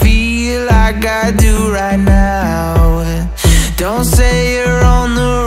feel like I do right now. Don't say you're on the